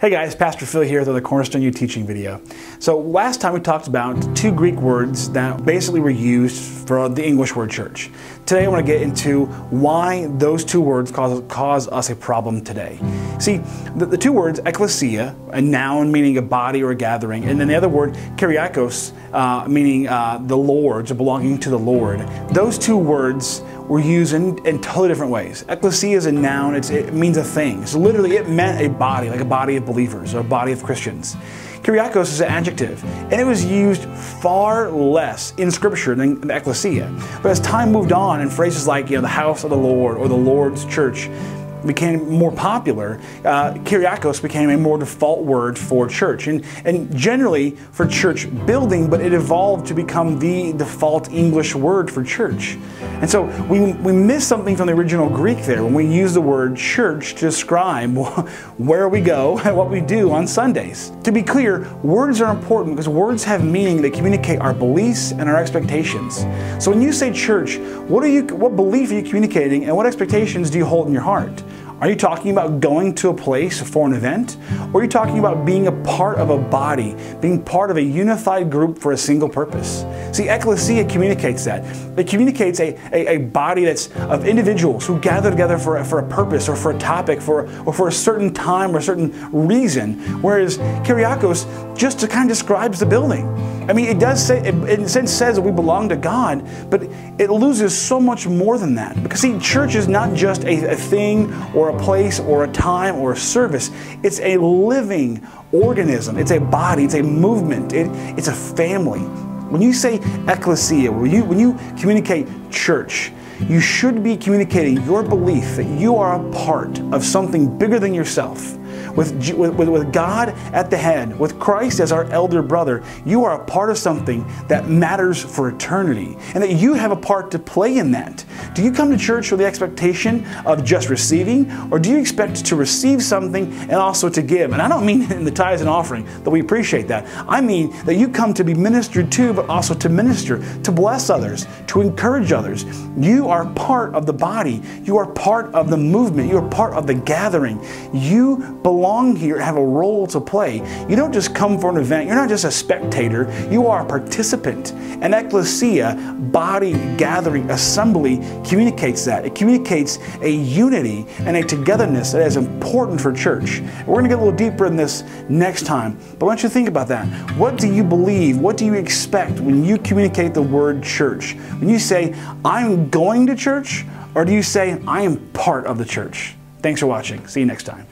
Hey guys, Pastor Phil here with the Cornerstone U teaching video. So last time we talked about two Greek words that basically were used for the English word church. Today I want to get into why those two words cause, cause us a problem today. See, the, the two words, ecclesia, a noun meaning a body or a gathering, and then the other word, kyriakos, uh, meaning uh, the Lord's or belonging to the Lord, those two words were used in, in totally different ways. Ecclesia is a noun, it means a thing. So literally it meant a body, like a body of believers or a body of Christians. Kyriakos is an adjective, and it was used far less in Scripture than the ecclesia. But as time moved on, and phrases like you know the house of the Lord or the Lord's church became more popular, uh, Kyriakos became a more default word for church, and, and generally for church building, but it evolved to become the default English word for church. And so we, we miss something from the original Greek there when we use the word church to describe where we go and what we do on Sundays. To be clear, words are important because words have meaning They communicate our beliefs and our expectations. So when you say church, what, are you, what belief are you communicating and what expectations do you hold in your heart? Are you talking about going to a place for an event? Or are you talking about being a part of a body, being part of a unified group for a single purpose? See, ecclesia communicates that. It communicates a, a, a body that's of individuals who gather together for a, for a purpose or for a topic for, or for a certain time or a certain reason, whereas Kyriakos just kind of describes the building. I mean, it does say, it in a sense says that we belong to God, but it loses so much more than that. Because see, church is not just a, a thing or a place or a time or a service. It's a living organism. It's a body. It's a movement. It, it's a family. When you say ecclesia, when you, when you communicate church, you should be communicating your belief that you are a part of something bigger than yourself with, with, with God at the head, with Christ as our elder brother, you are a part of something that matters for eternity and that you have a part to play in that. Do you come to church with the expectation of just receiving, or do you expect to receive something and also to give? And I don't mean in the tithes and offering, that we appreciate that. I mean that you come to be ministered to, but also to minister, to bless others, to encourage others. You are part of the body. You are part of the movement. You are part of the gathering. You belong belong here have a role to play. You don't just come for an event, you're not just a spectator, you are a participant. An ecclesia, body, gathering, assembly, communicates that. It communicates a unity and a togetherness that is important for church. We're going to get a little deeper in this next time, but I want you to think about that. What do you believe? What do you expect when you communicate the word church? When you say, I'm going to church, or do you say, I am part of the church? Thanks for watching. See you next time.